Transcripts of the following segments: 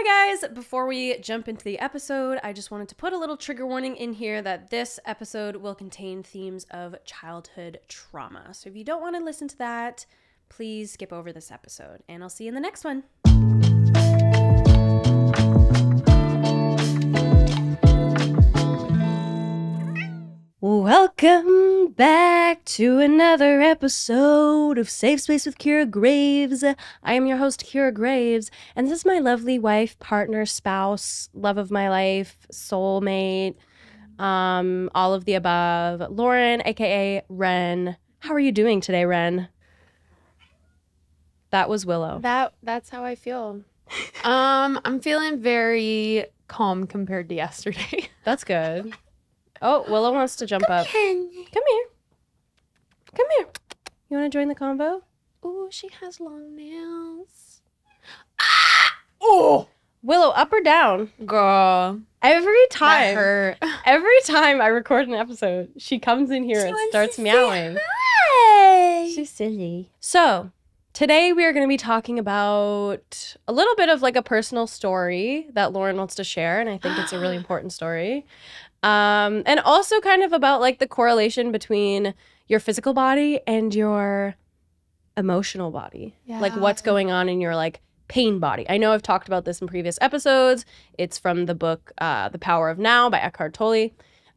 Hi, guys. Before we jump into the episode, I just wanted to put a little trigger warning in here that this episode will contain themes of childhood trauma. So if you don't want to listen to that, please skip over this episode, and I'll see you in the next one. Welcome back to another episode of Safe Space with Keara Graves. I am your host, Keara Graves, and this is my lovely wife, partner, spouse, love of my life, soulmate, um, all of the above, Lauren, aka Ren. How are you doing today, Ren? That was Willow. That that's how I feel. um, I'm feeling very calm compared to yesterday. That's good. Oh, Willow wants to jump up. Come here. Come here. You want to join the combo? Oh, she has long nails. Ah! Oh, Willow, up or down? Girl, Every that time, hurt. every time I record an episode, she comes in here and starts meowing. Hi. She's silly. So, today we are going to be talking about a little bit of like a personal story that Lauren wants to share, and I think it's a really important story. Um, and also kind of about like the correlation between your physical body and your emotional body. Like what's going on in your like pain body. I know I've talked about this in previous episodes. It's from the book uh, The Power of Now by Eckhart Tolle.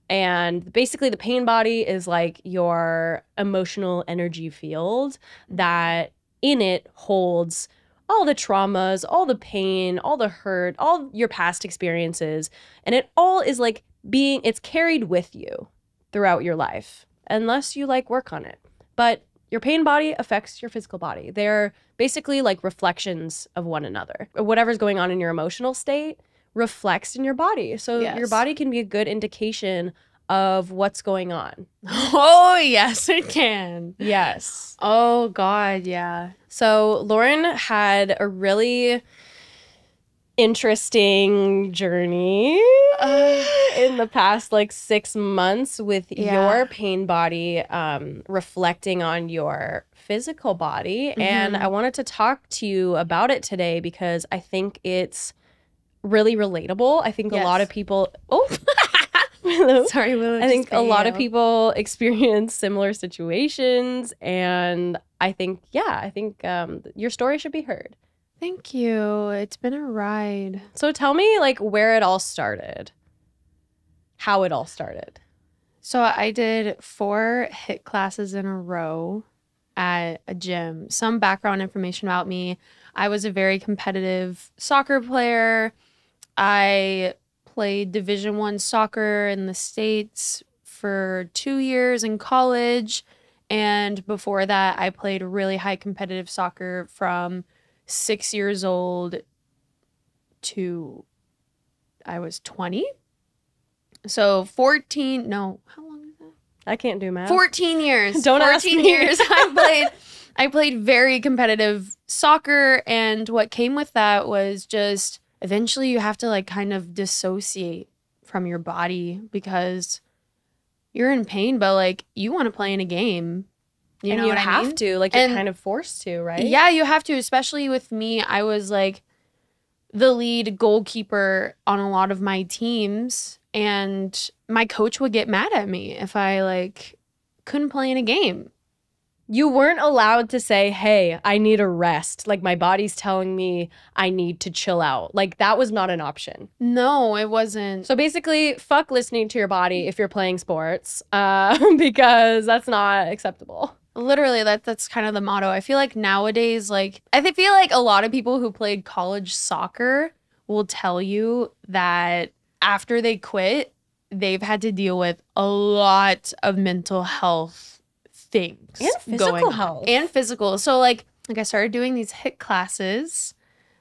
And basically, the pain body is like your emotional energy field that in it holds all the traumas, all the pain, all the hurt, all your past experiences. And it all is like being, it's carried with you throughout your life, unless you like work on it. But your pain body affects your physical body. They're basically like reflections of one another. Whatever's going on in your emotional state reflects in your body. So your body can be a good indication of what's going on. Oh yes, it can. Yes. Oh God, yeah. So Lauren had a really interesting journey Uh, in the past like six months with Yeah. your pain body um, reflecting on your physical body. And Mhm. I wanted to talk to you about it today because I think it's really relatable. I think a lot of people. Oh. Sorry, Willow. I think a lot of people experience similar situations, and I think, yeah, I think um, your story should be heard. Thank you. It's been a ride. So tell me, like, where it all started, how it all started. So I did four HIIT classes in a row at a gym. Some background information about me. I was a very competitive soccer player. I played division 1 soccer in the states for 2 years in college and before that I played really high competitive soccer from 6 years old to I was 20. So 14, no, how long is that? I can't do math. 14 years. Don't 14 ask me. years I played I played very competitive soccer and what came with that was just eventually you have to like kind of dissociate from your body because you're in pain but like you want to play in a game. You and know you what I have mean? to, like, And- you're kind of forced to, right? Yeah, you have to, especially with me. I was like the lead goalkeeper on a lot of my teams, and my coach would get mad at me if I like couldn't play in a game. You weren't allowed to say, hey, I need a rest. Like, my body's telling me I need to chill out. Like, that was not an option. No, it wasn't. So basically, fuck listening to your body if you're playing sports, uh, because that's not acceptable. Literally, that that's kind of the motto. I feel like nowadays, like I feel like a lot of people who played college soccer will tell you that after they quit, they've had to deal with a lot of mental health things And physical health. and physical. So like like I started doing these HIIT classes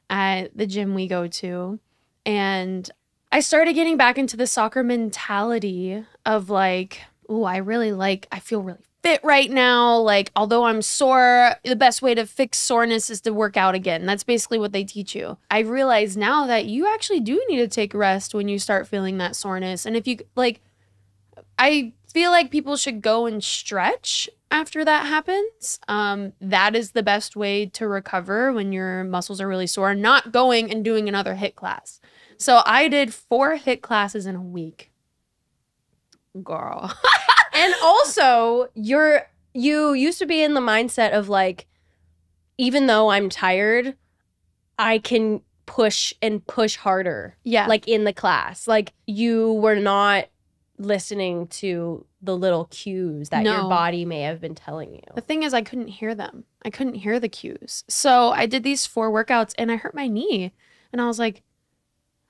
at the gym we go to and I started getting back into the soccer mentality of like, oh, I really like I feel really fit right now. Like although I'm sore, the best way to fix soreness is to work out again. That's basically what they teach you. I realize now that you actually do need to take rest when you start feeling that soreness. And if you like I feel like people should go and stretch after that happens. Um, that is the best way to recover when your muscles are really sore, not going and doing another HIIT class. So I did four HIIT classes in a week. Girl. and also you're you used to be in the mindset of like even though i'm tired i can push and push harder yeah. like in the class like you were not listening to the little cues that your body may have been telling you The thing is, I couldn't hear them. I couldn't hear the cues. So I did these four workouts and I hurt my knee. And I was like,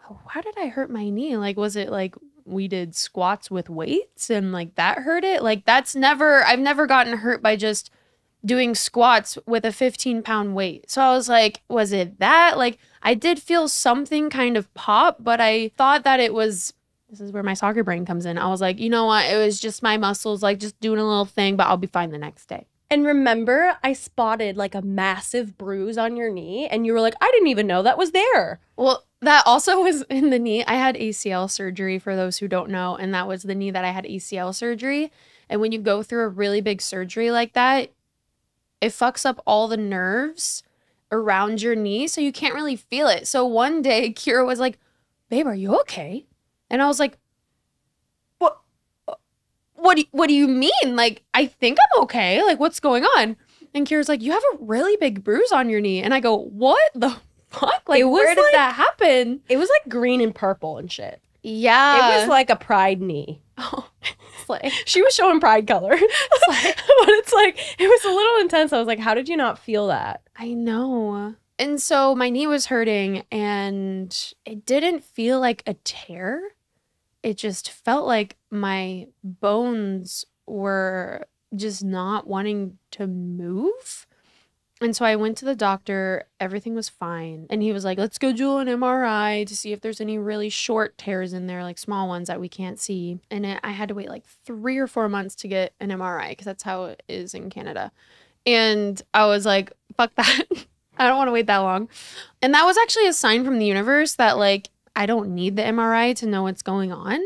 "Oh, why did I hurt my knee? Like, was it like we did squats with weights and like that hurt it? Like, that's never, I've never gotten hurt by just doing squats with a 15 pound weight. So I was like, was it that? Like, I did feel something kind of pop, but I thought that it was. This is where my soccer brain comes in. I was like, you know what? It was just my muscles, like just doing a little thing, but I'll be fine the next day. and remember i spotted like a massive bruise on your knee and you were like i didn't even know that was there Well, that also was in the knee. I had ACL surgery for those who don't know, and that was the knee that I had ACL surgery. And when you go through a really big surgery like that, it fucks up all the nerves around your knee, so you can't really feel it. So one day, Keara was like, "Babe, are you okay?" And I was like, "What? What do you, what do you mean? Like, I think I'm okay. Like, what's going on?" And Keara's like, "You have a really big bruise on your knee." And I go, "What the fuck? Like, It was where did like- that happen?" it was like green and purple and shit Yeah, it was like a pride knee oh, like, she was showing pride color but it's like it was a little intense i was like how did you not feel that I know. And so my knee was hurting, and it didn't feel like a tear. It just felt like my bones were just not wanting to move. And so I went to the doctor. Everything was fine. And he was like, let's go do an MRI to see if there's any really short tears in there, like small ones that we can't see. And I had to wait like three or four months to get an MRI because that's how it is in Canada. And I was like, fuck that. I don't want to wait that long. And that was actually a sign from the universe that, like, I don't need the MRI to know what's going on.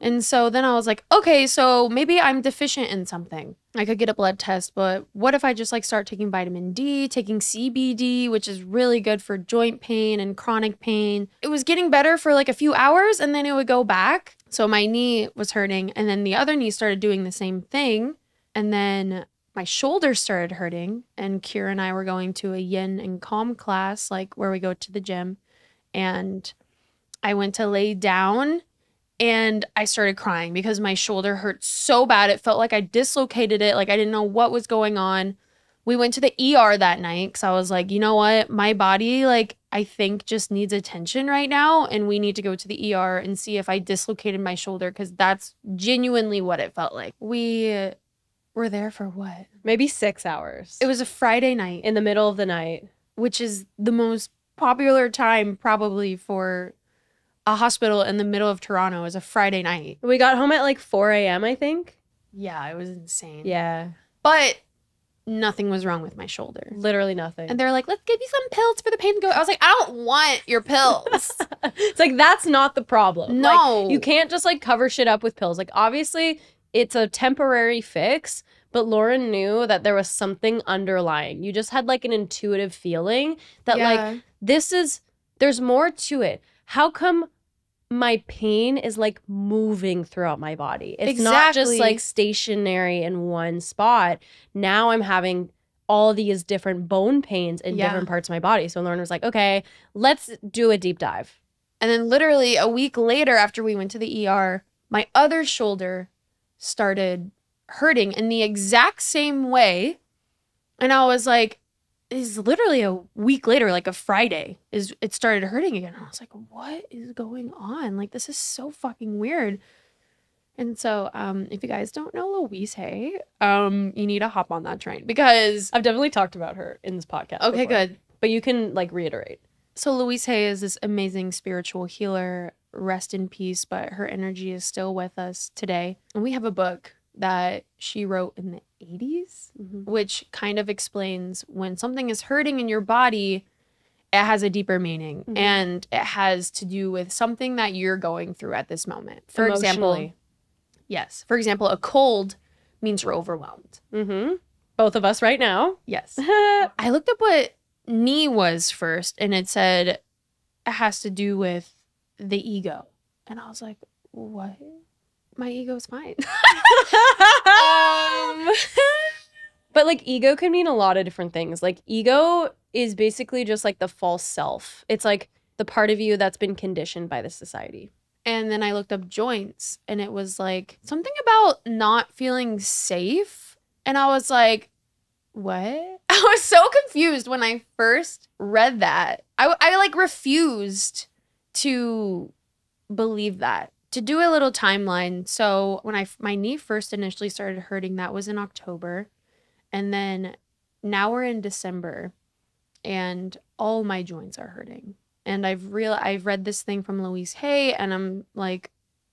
And so then I was like, okay, so maybe I'm deficient in something. I could get a blood test, but what if I just like start taking vitamin D, taking CBD, which is really good for joint pain and chronic pain? It was getting better for like a few hours and then it would go back. So my knee was hurting and then the other knee started doing the same thing. And then my shoulder started hurting and Kira and I were going to a yin and calm class like where we go to the gym and I went to lay down and I started crying because my shoulder hurt so bad it felt like I dislocated it like I didn't know what was going on. We went to the ER that night cuz I was like, "You know what? My body like I think just needs attention right now and we need to go to the ER and see if I dislocated my shoulder cuz that's genuinely what it felt like." We were there for what? maybe six hours It was a Friday night, in the middle of the night which is the most popular time probably for a hospital in the middle of Toronto was a Friday night. we got home at like 4 a.m i think Yeah, it was insane. yeah But nothing was wrong with my shoulder. literally nothing And they're like, let's give you some pills for the pain to go. I was like, I don't want your pills. it's like that's not the problem Like, no. you can't just like cover shit up with pills like obviously it's a temporary fix but Lauren knew that there was something underlying. You just had like an intuitive feeling that like this is there's more to it. How come my pain is like moving throughout my body? It's not just like stationary in one spot. Now I'm having all these different bone pains in Yeah. different parts of my body. So Lauren was like, "Okay, let's do a deep dive." And then literally a week later, after we went to the ER, my other shoulder started hurting in the exact same way. And I was like, is literally a week later, like a Friday, is it started hurting again. I was like, what is going on? Like this is so fucking weird. And so, um, if you guys don't know Louise Hay, um, you need to hop on that train because I've definitely talked about her in this podcast. okay, before, good. But you can like reiterate. So Louise Hay is this amazing spiritual healer. Rest in peace, but her energy is still with us today. And we have a book that she wrote in the 80s, which kind of explains when something is hurting in your body, it has a deeper meaning Mhm. and it has to do with something that you're going through at this moment. For example, Yes. For example, a cold means you're overwhelmed. Mm-hmm. Both of us right now. Yes. I looked up what knee was first and it said it has to do with the ego. And I was like, what? My ego's fine. um, but like ego can mean a lot of different things. Like ego is basically just like the false self. It's like the part of you that's been conditioned by the society. And then I looked up joints and it was like something about not feeling safe. And I was like, what? I was so confused when I first read that. I, I like refused to believe that. To do a little timeline. So when I my knee first initially started hurting, that was in October. And then now we're in December and all my joints are hurting. And I've real I've read this thing from Louise Hay and I'm like,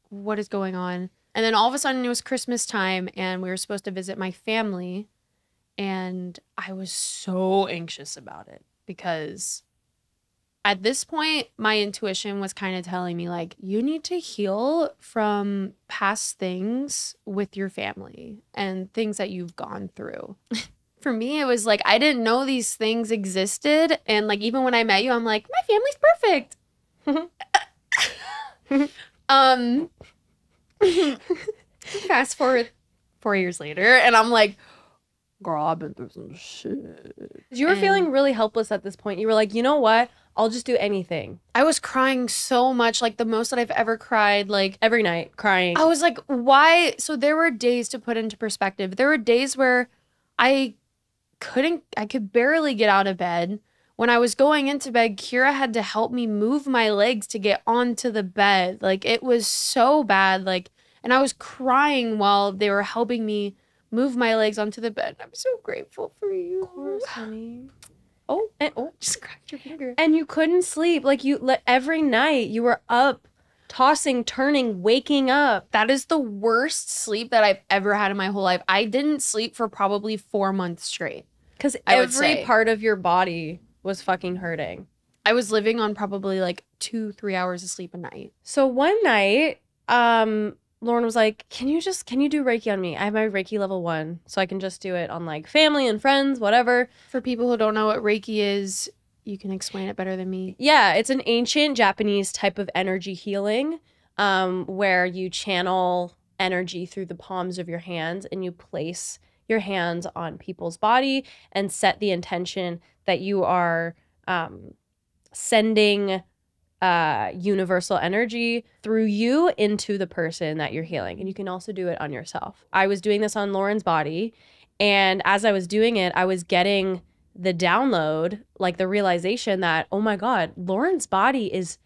what is going on? And then all of a sudden it was Christmas time and we were supposed to visit my family. And I was so anxious about it because at this point, my intuition was kind of telling me, like, you need to heal from past things with your family and things that you've gone through. For me, it was like, I didn't know these things existed. And like, even when I met you, I'm like, my family's perfect. um, fast forward four years later, and I'm like, girl, I've been through some shit. You were And- feeling really helpless at this point. You were like, you know what? I'll just do anything. I was crying so much, like the most that I've ever cried. Like, Every night, crying. I was like, why? So there were days to put into perspective. There were days where I couldn't, I could barely get out of bed. When I was going into bed, Keara had to help me move my legs to get onto the bed. Like, it was so bad. Like, and I was crying while they were helping me move my legs onto the bed. I'm so grateful for you. Of course, honey. Oh, And, oh, just cracked your finger. and you couldn't sleep. Like you, le- every night you were up, tossing, turning, waking up. That is the worst sleep that I've ever had in my whole life. I didn't sleep for probably four months straight. Because every part of your body was fucking hurting. I was living on probably like two, three hours of sleep a night. So one night, um, Lauren was like, "Can you just can you do Reiki on me? I have my Reiki level one, so I can just do it on like family and friends, whatever." For people who don't know what Reiki is, you can explain it better than me. Yeah, it's an ancient Japanese type of energy healing, um, where you channel energy through the palms of your hands and you place your hands on people's body and set the intention that you are um, sending uh, universal energy through you into the person that you're healing. And you can also do it on yourself. I was doing this on Lauren's body. And as I was doing it, I was getting the download, like the realization that, oh my God, Lauren's body is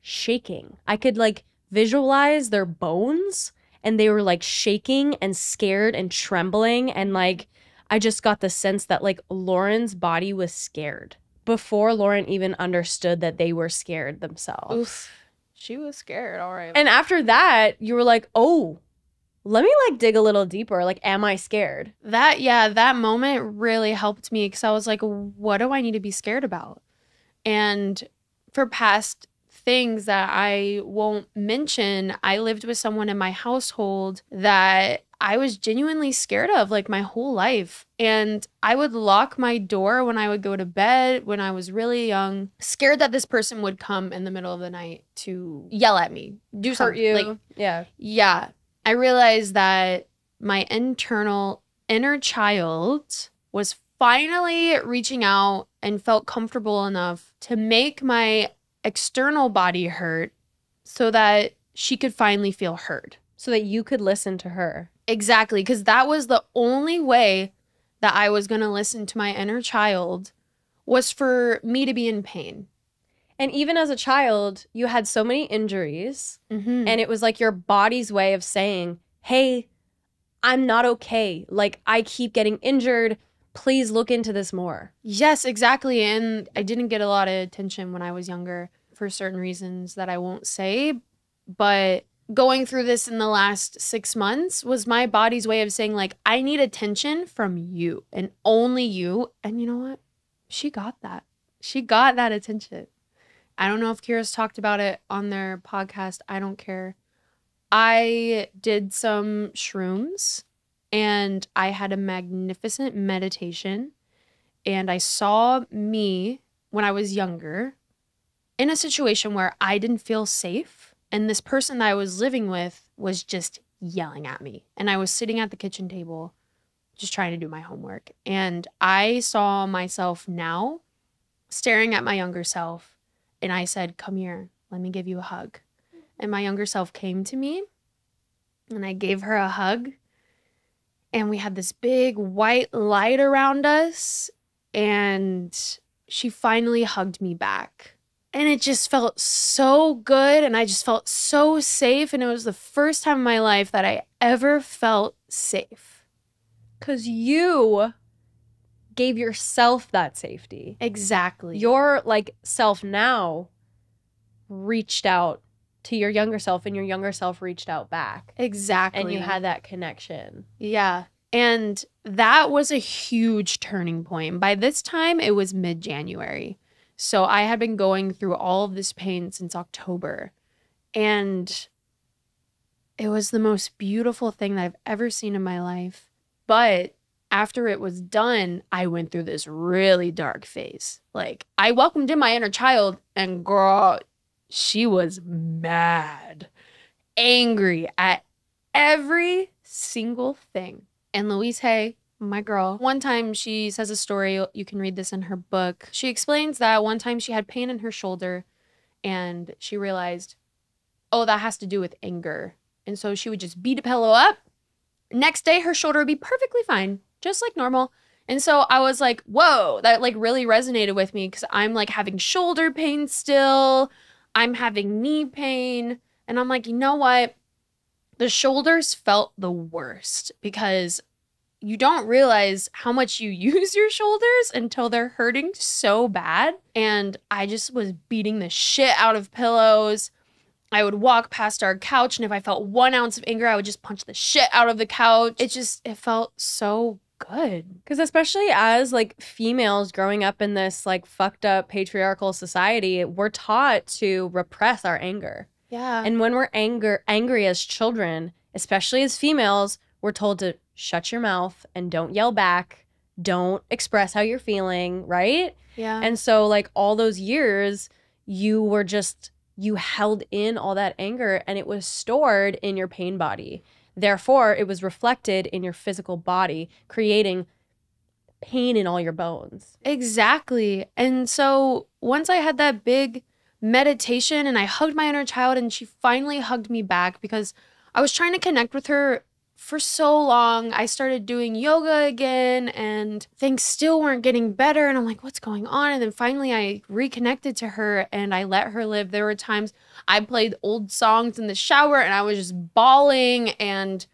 shaking. I could like visualize their bones and they were like shaking and scared and trembling. And like, I just got the sense that like Lauren's body was scared before Lauren even understood that they were scared themselves. Oof. She was scared, all right. And after that, you were like, oh, let me like dig a little deeper. Like, am I scared? that, yeah, that moment really helped me because I was like, what do I need to be scared about? And for past things that I won't mention, I lived with someone in my household that I was genuinely scared of like my whole life. And I would lock my door when I would go to bed when I was really young, scared that this person would come in the middle of the night to yell at me, do Hurt you? Like, yeah. yeah, I realized that my internal inner child was finally reaching out and felt comfortable enough to make my external body hurt so that she could finally feel heard. So that you could listen to her. Exactly, because that was the only way that I was going to listen to my inner child was for me to be in pain. And even as a child, you had so many injuries, Mm-hmm. and it was like your body's way of saying, hey, I'm not okay. Like, I keep getting injured. Please look into this more. Yes, exactly. And I didn't get a lot of attention when I was younger for certain reasons that I won't say. But going through this in the last six months was my body's way of saying, like, I need attention from you and only you. And you know what? She got that. She got that attention. I don't know if Keara's talked about it on their podcast. I don't care. I did some shrooms and I had a magnificent meditation. And I saw me when I was younger in a situation where I didn't feel safe. And this person that I was living with was just yelling at me. And I was sitting at the kitchen table just trying to do my homework. And I saw myself now staring at my younger self. And I said, Come here, let me give you a hug. And my younger self came to me and I gave her a hug. And we had this big white light around us. And she finally hugged me back. And it just felt so good. And I just felt so safe. And it was the first time in my life that I ever felt safe. Because you gave yourself that safety. Exactly. Your like self now reached out to your younger self and your younger self reached out back. exactly. And you had that connection. Yeah. And that was a huge turning point. By this time, it was mid January. So I had been going through all of this pain since October. And it was the most beautiful thing that I've ever seen in my life. But after it was done, I went through this really dark phase. Like, I welcomed in my inner child, and girl, she was mad, angry at every single thing. And Louise Hay, my girl, one time she says a story, you can read this in her book. She explains that one time she had pain in her shoulder and she realized, oh, that has to do with anger. And so she would just beat a pillow up. Next day, her shoulder would be perfectly fine, just like normal. And so I was like, whoa, that like really resonated with me because I'm like having shoulder pain still. I'm having knee pain. And I'm like, you know what? The shoulders felt the worst because you don't realize how much you use your shoulders until they're hurting so bad. And I just was beating the shit out of pillows. I would walk past our couch, and if I felt one ounce of anger, I would just punch the shit out of the couch. It just, it felt so good. Because especially as like females growing up in this like fucked up patriarchal society, we're taught to repress our anger. Yeah. And when we're anger angry as children, especially as females, we're told to shut your mouth and don't yell back, don't express how you're feeling, right? yeah. And so like all those years you were just you held in all that anger and it was stored in your pain body. Therefore, it was reflected in your physical body, creating pain in all your bones. Exactly. And so once I had that big meditation and I hugged my inner child, and she finally hugged me back because I was trying to connect with her for so long. I started doing yoga again, and things still weren't getting better. And I'm like, what's going on? And then finally, I reconnected to her and I let her live. There were times I played old songs in the shower and I was just bawling and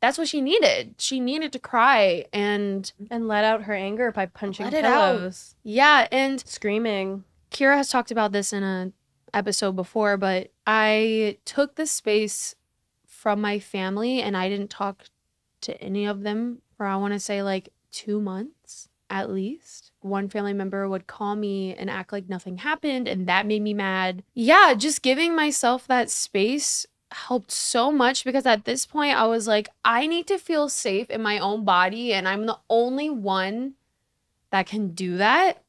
that's what she needed. She needed to cry and And let out her anger by punching Let pillows, yeah, and screaming. Keara has talked about this in a episode before, but I took the space from my family and I didn't talk to any of them for I want to say like 2 months at least. One family member would call me and act like nothing happened and that made me mad. Yeah, just giving myself that space helped so much because at this point I was like I need to feel safe in my own body and I'm the only one that can do that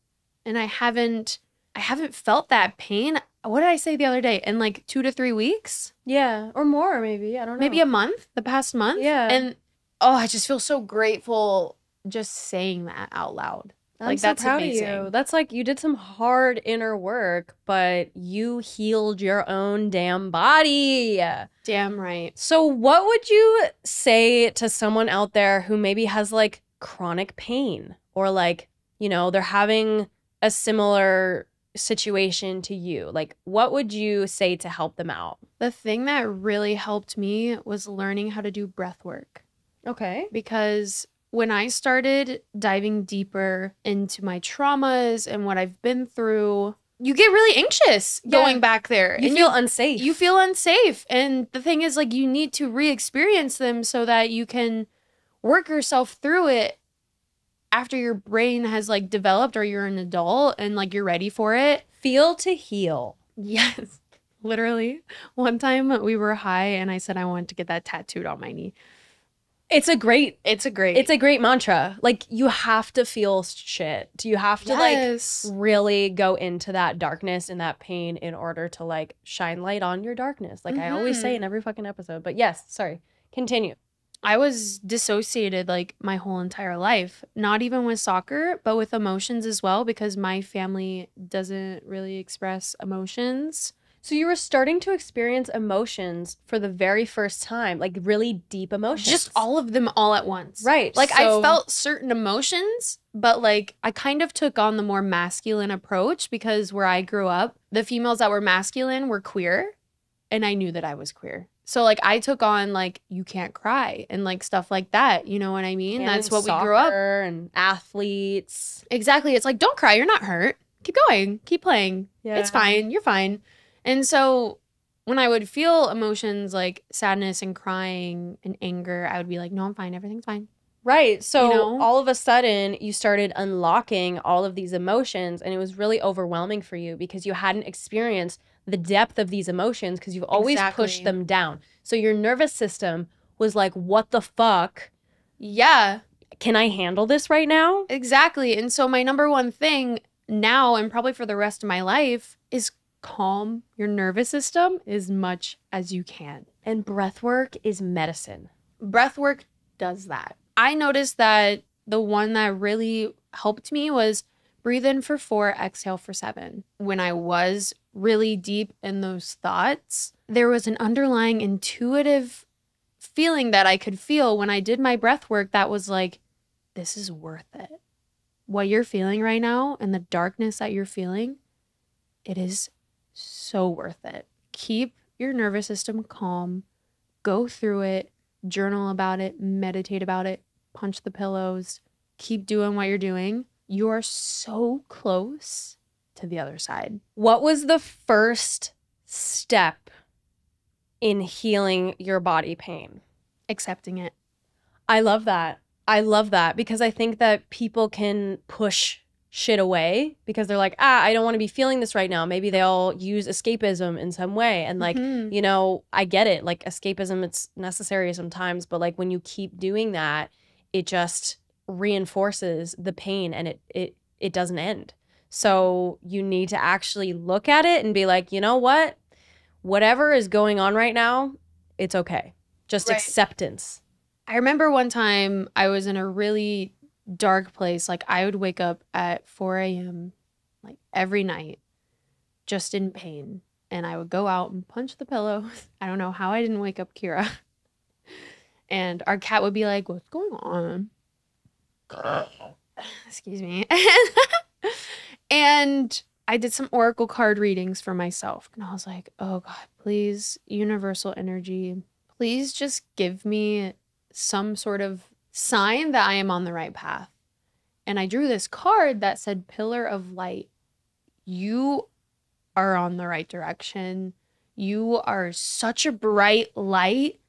and I haven't I haven't felt that pain. What did I say the other day? In like two to three weeks, Yeah, or more maybe. I don't know. maybe a month, the past month. Yeah. And oh, I just feel so grateful just saying that out loud. I'm like, so that's proud of amazing. you. That's like you did some hard inner work, but you healed your own damn body. Damn right. So, what would you say to someone out there who maybe has like chronic pain or like, you know, they're having a similar situation to you? Like, what would you say to help them out? The thing that really helped me was learning how to do breath work Okay. because when I started diving deeper into my traumas and what I've been through, you get really anxious Yeah. going back there. You and feel unsafe. you feel unsafe and the thing is like you need to re-experience them so that you can work yourself through it after your brain has like developed or you're an adult and like you're ready for it feel to heal. yes Literally, one time we were high and I said I wanted to get that tattooed on my knee. It's a great It's a great. it's a great mantra. Like you have to feel shit. Do You have to like really go into that darkness and that pain in order to like shine light on your darkness. Like I always say Mhm. in every fucking episode. But yes, sorry. Continue. I was dissociated like my whole entire life, not even with soccer, but with emotions as well, because my family doesn't really express emotions. So you were starting to experience emotions for the very first time, like really deep emotions. Just all of them all at once. right. Like so- I felt certain emotions, but like I kind of took on the more masculine approach because where I grew up, the females that were masculine were queer, and I knew that I was queer. So like I took on like you can't cry and like stuff like that. You know what I mean? and That's what we grew up. and athletes. Exactly. It's like don't cry, you're not hurt. Keep going. Keep playing. Yeah. It's fine. You're fine. And so when I would feel emotions like sadness and crying and anger, I would be like, no, I'm fine. Everything's fine. Right. So know? all of a sudden, you started unlocking all of these emotions, and it was really overwhelming for you because you hadn't experienced the depth of these emotions because you've always pushed them down. So your nervous system was like, what the fuck? Yeah, Can I handle this right now? exactly. And so my number one thing now and probably for the rest of my life is calm your nervous system as much as you can. And breath work is medicine. breath work does that. I noticed that the one that really helped me was breathe in for four, exhale for seven. When I was really deep in those thoughts, there was an underlying intuitive feeling that I could feel when I did my breath work that was like, this is worth it. What you're feeling right now and the darkness that you're feeling, it is so worth it. Keep your nervous system calm, go through it, journal about it, meditate about it, punch the pillows, keep doing what you're doing. You are so close to the other side. What was the first step in healing your body pain? Accepting it. I love that. I love that because I think that people can push shit away because they're like, ah, I don't want to be feeling this right now. Maybe they'll use escapism in some way. And like, Mhm. you know, I get it. Like escapism, it's necessary sometimes, but like when you keep doing that, it just reinforces the pain and it it it doesn't end. So you need to actually look at it and be like, you know what? Whatever is going on right now, it's okay. Just Right. acceptance. I remember one time I was in a really dark place. Like I would wake up at 4 a.m. like every night, just in pain. And I would go out and punch the pillow. I don't know how I didn't wake up Keara. And our cat would be like, What's going on? Excuse me. and I did some oracle card readings for myself. And I was like, Oh God, please, universal energy, please just give me some sort of sign that I am on the right path. And I drew this card that said Pillar of Light. You are on the right direction. You are such a bright light.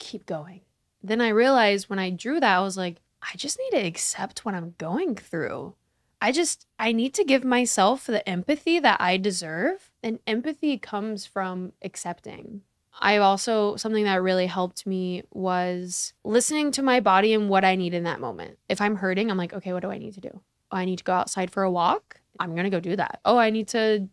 Keep going. Then I realized when I drew that, I was like, I just need to accept what I'm going through. I just, I need to give myself the empathy that I deserve. And empathy comes from accepting. I also, something that really helped me was listening to my body and what I need in that moment. If I'm hurting, I'm like, okay, what do I need to do? Oh, I need to go outside for a walk. I'm going to go do that. Oh, I need to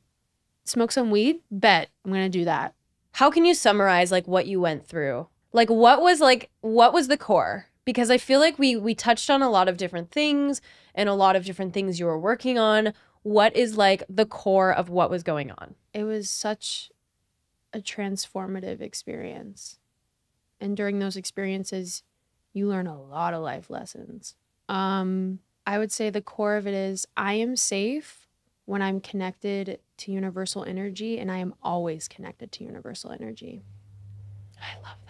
smoke some weed. Bet I'm going to do that. How can you summarize like what you went through? Like what was like what was the core? Because I feel like we we touched on a lot of different things and a lot of different things you were working on. What is like the core of what was going on? It was such a transformative experience. And during those experiences, you learn a lot of life lessons. Um, I would say the core of it is I am safe when I'm connected to universal energy, and I am always connected to universal energy. I love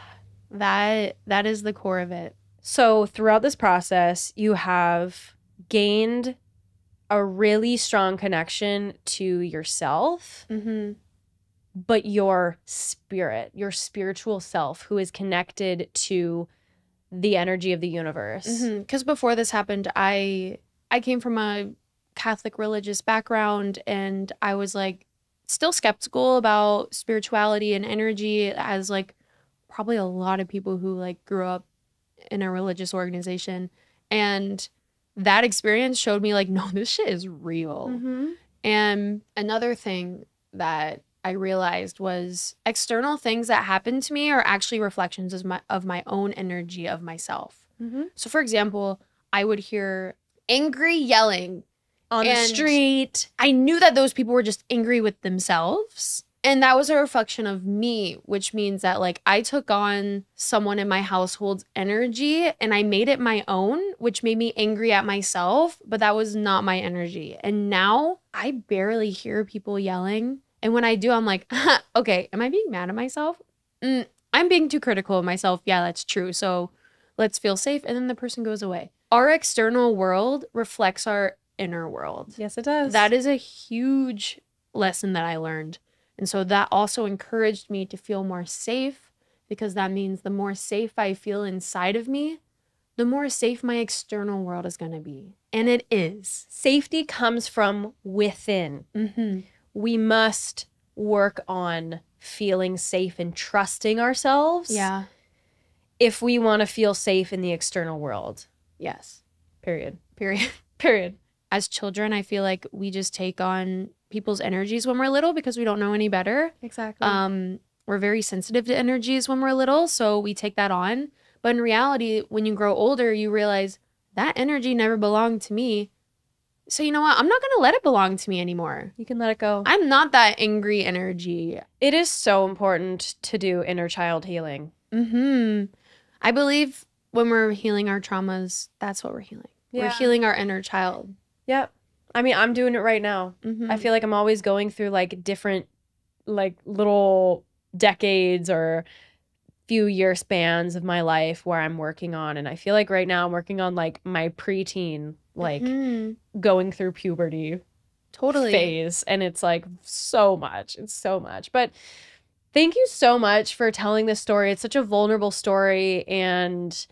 that. That is the core of it. So throughout this process, you have gained a really strong connection to yourself, Mm-hmm. but your spirit, your spiritual self, who is connected to the energy of the universe. Because before this happened, I I came from a Catholic religious background, and I was like still skeptical about spirituality and energy as like probably a lot of people who like grew up in a religious organization and that experience showed me like no this shit is real Mm-hmm. and another thing that I realized was external things that happen to me are actually reflections of my of my own energy of myself. Mm-hmm. So for example, I would hear angry yelling. On the street. I knew that those people were just angry with themselves. And that was a reflection of me, which means that like I took on someone in my household's energy and I made it my own, which made me angry at myself, but that was not my energy. And now I barely hear people yelling. And when I do, I'm like, okay, am I being mad at myself? Mm, I'm being too critical of myself. Yeah, that's true. So let's feel safe. And then the person goes away. Our external world reflects our inner world. Yes, it does. That is a huge lesson that I learned. And so that also encouraged me to feel more safe because that means the more safe I feel inside of me, the more safe my external world is going to be. And it is. safety comes from within. Mm-hmm. We must work on feeling safe and trusting ourselves Yeah. if we want to feel safe in the external world. Yes. Period. Period. Period. As children, I feel like we just take on people's energies when we're little because we don't know any better. Exactly. Um, we're very sensitive to energies when we're little, so we take that on. But in reality, when you grow older, you realize that energy never belonged to me. So you know what? I'm not gonna let it belong to me anymore. you can let it go. I'm not that angry energy. It is so important to do inner child healing. Hmm. I believe when we're healing our traumas, that's what we're healing. We're healing our inner child. Yep. I mean, I'm doing it right now. Mhm. I feel like I'm always going through like different, like little decades or few year spans of my life where I'm working on. And I feel like right now I'm working on like my preteen, like Mhm. going through puberty totally. phase. And it's like so much. It's so much. But thank you so much for telling this story. It's such a vulnerable story. And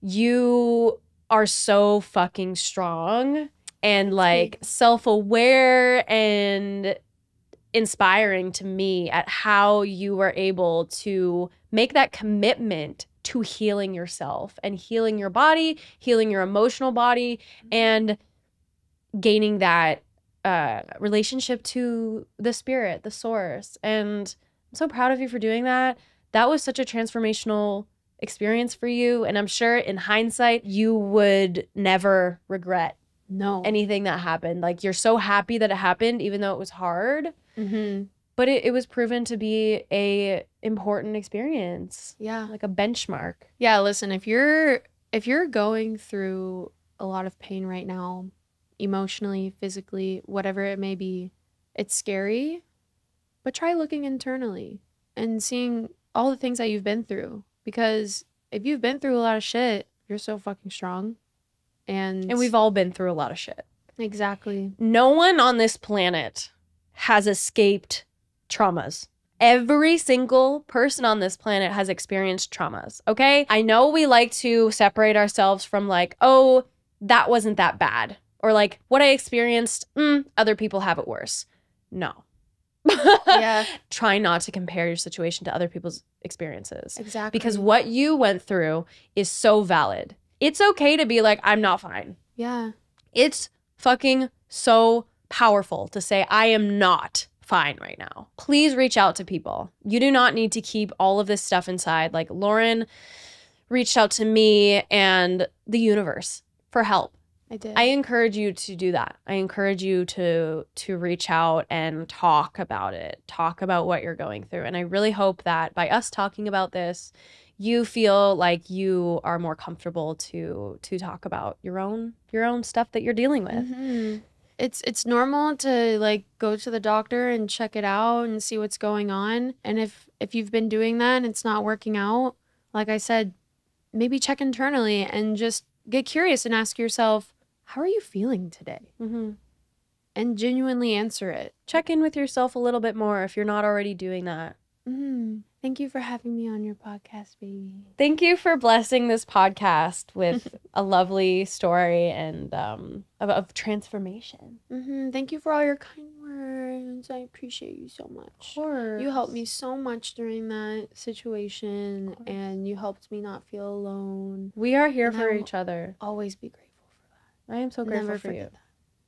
you are so fucking strong and like self aware and inspiring to me at how you were able to make that commitment to healing yourself and healing your body, healing your emotional body, and gaining that uh, relationship to the spirit, the source. And I'm so proud of you for doing that. That was such a transformational experience for you. And I'm sure in hindsight, you would never regret No. anything that happened. Like you're so happy that it happened, even though it was hard. hmm But it, it was proven to be a important experience, Yeah. like a benchmark. Yeah, listen, if you're if you're going through a lot of pain right now, emotionally, physically, whatever it may be, it's scary. But try looking internally and seeing all the things that you've been through because if you've been through a lot of shit, you're so fucking strong. And And we've all been through a lot of shit. exactly. no one on this planet has escaped traumas. Every single person on this planet has experienced traumas, okay? I know we like to separate ourselves from, like, oh, that wasn't that bad. Or, like, what I experienced, mm, other people have it worse. No. Yeah, Try not to compare your situation to other people's experiences exactly. because what you went through is so valid. It's okay to be like, I'm not fine. yeah. It's fucking so powerful to say, I am not fine right now. Please reach out to people. You do not need to keep all of this stuff inside. Like Lauren reached out to me and the universe for help. I did. I encourage you to do that. I encourage you to to reach out and talk about it. Talk about what you're going through. And I really hope that by us talking about this, you feel like you are more comfortable to to talk about your own your own stuff that you're dealing with. Mhm. It's it's normal to like go to the doctor and check it out and see what's going on. And if if you've been doing that and it's not working out, like I said, maybe check internally and just get curious and ask yourself, how are you feeling today? Mm-hmm. And genuinely answer it. Check in with yourself a little bit more if you're not already doing that. Mm. Thank you for having me on your podcast, baby. Thank you for blessing this podcast with a lovely story and um, of, of transformation. hmm Thank you for all your kind words. I appreciate you so much. Of course. You helped me so much during that situation, and you helped me not feel alone. We are here And for each other. Always be grateful for that. I am so grateful Never for you. that.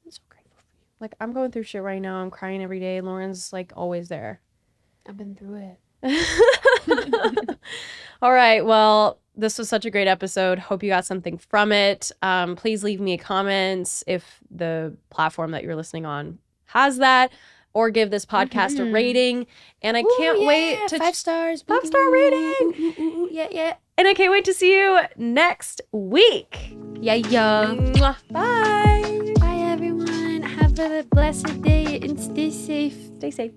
I'm so grateful for you. Like I'm going through shit right now. I'm crying every day. Lauren's like always there. I've been through it. All right. Well, this was such a great episode. Hope you got something from it. Um, please leave me a comment if the platform that you're listening on has that, or give this podcast a Mhm. rating. And I Ooh, can't yeah, wait to five stars. Five star rating. Yeah, yeah, and I can't wait to see you next week. yeah, yeah. Bye. Bye, everyone. Have a blessed day and stay safe. Stay safe.